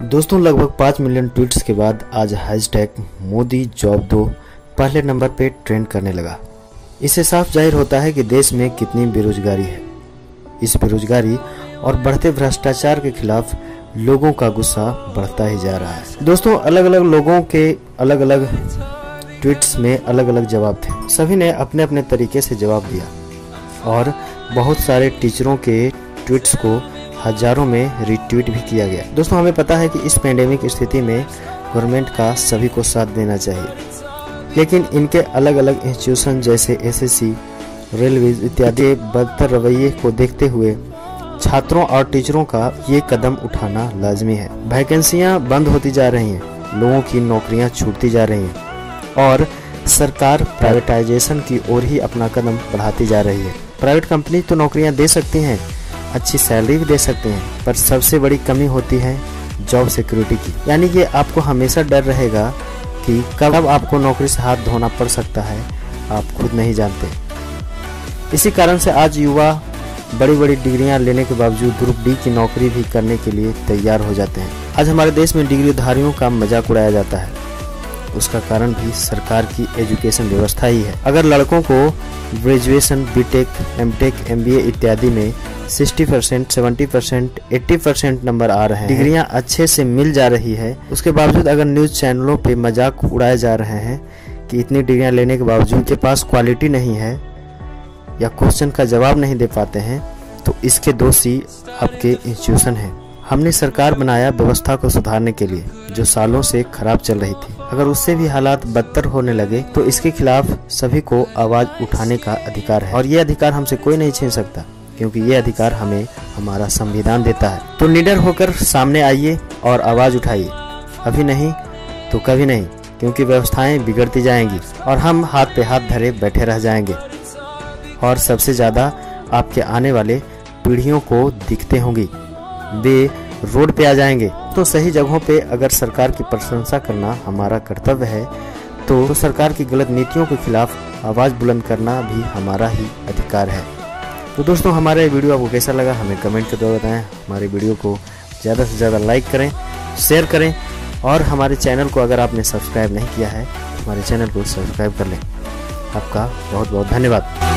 दोस्तों, लगभग पाँच मिलियन ट्वीट्स के बाद आज हैशटैग मोदी जॉब दो पहले नंबर पे ट्रेंड करने लगा। इससे साफ़ ज़ाहिर होता है कि देश में कितनी बेरोजगारी है। इस बेरोजगारी और बढ़ते भ्रष्टाचार के खिलाफ लोगों का गुस्सा बढ़ता ही जा रहा है। दोस्तों अलग अलग लोगों के अलग अलग ट्वीट्स में अलग अलग जवाब थे। सभी ने अपने अपने तरीके से जवाब दिया और बहुत सारे टीचरों के ट्वीट्स को हज़ारों में रिट्वीट भी किया गया। दोस्तों, हमें पता है कि इस पेंडेमिक स्थिति में गवर्नमेंट का सभी को साथ देना चाहिए। लेकिन इनके अलग अलग इंस्टीट्यूशन जैसे एसएससी रेलवे इत्यादि बदतर रवैये को देखते हुए छात्रों और टीचरों का ये कदम उठाना लाजमी है। वैकेंसियाँ बंद होती जा रही हैं, लोगों की नौकरियाँ छूटती जा रही हैं और सरकार प्राइवेटाइजेशन की ओर ही अपना कदम बढ़ाती जा रही है। प्राइवेट कंपनी तो नौकरियाँ दे सकती हैं अच्छी सैलरी भी दे सकते हैं, पर सबसे बड़ी कमी होती है जॉब सिक्योरिटी की। यानी कि आपको हमेशा डर रहेगा कि कब आपको नौकरी से हाथ धोना पड़ सकता है, आप खुद नहीं जानते। इसी कारण से आज युवा बड़ी बड़ी डिग्रियाँ लेने के बावजूद ग्रुप डी की नौकरी भी करने के लिए तैयार हो जाते हैं। आज हमारे देश में डिग्रीधारियों का मज़ाक उड़ाया जाता है। उसका कारण भी सरकार की एजुकेशन व्यवस्था ही है। अगर लड़कों को ग्रेजुएशन बीटेक एमटेक एमबीए इत्यादि में 60 percent, seventy percent eighty percent number आ रहे हैं। डिग्रियाँ अच्छे से मिल जा रही है। उसके बावजूद अगर न्यूज़ चैनलों पे मज़ाक उड़ाए जा रहे हैं कि इतनी डिग्रियाँ लेने के बावजूद के पास क्वालिटी नहीं है या क्वेश्चन का जवाब नहीं दे पाते हैं तो इसके दोषी आपके इंस्टीट्यूशन हैं। हमने सरकार बनाया व्यवस्था को सुधारने के लिए, जो सालों से खराब चल रही थी। अगर उससे भी हालात बदतर होने लगे तो इसके खिलाफ सभी को आवाज़ उठाने का अधिकार है। और ये अधिकार हमसे कोई नहीं छीन सकता। क्योंकि ये अधिकार हमें हमारा संविधान देता है। तो निडर होकर सामने आइए और आवाज़ उठाइए। अभी नहीं तो कभी नहीं, क्योंकि व्यवस्थाएँ बिगड़ती जाएँगी और हम हाथ पे हाथ धरे बैठे रह जाएँगे। और सबसे ज़्यादा आपके आने वाले पीढ़ियों को दिखते होंगी। वे रोड पे आ जाएँगे। तो सही जगहों पे अगर सरकार की प्रशंसा करना हमारा कर्तव्य है तो सरकार की गलत नीतियों के खिलाफ आवाज़ बुलंद करना भी हमारा ही अधिकार है। तो दोस्तों, हमारा ये वीडियो आपको कैसा लगा, हमें कमेंट के द्वारा बताएँ। हमारे वीडियो को ज़्यादा से ज़्यादा लाइक करें शेयर करें, और हमारे चैनल को अगर आपने सब्सक्राइब नहीं किया है, हमारे चैनल को सब्सक्राइब कर लें। आपका बहुत बहुत धन्यवाद।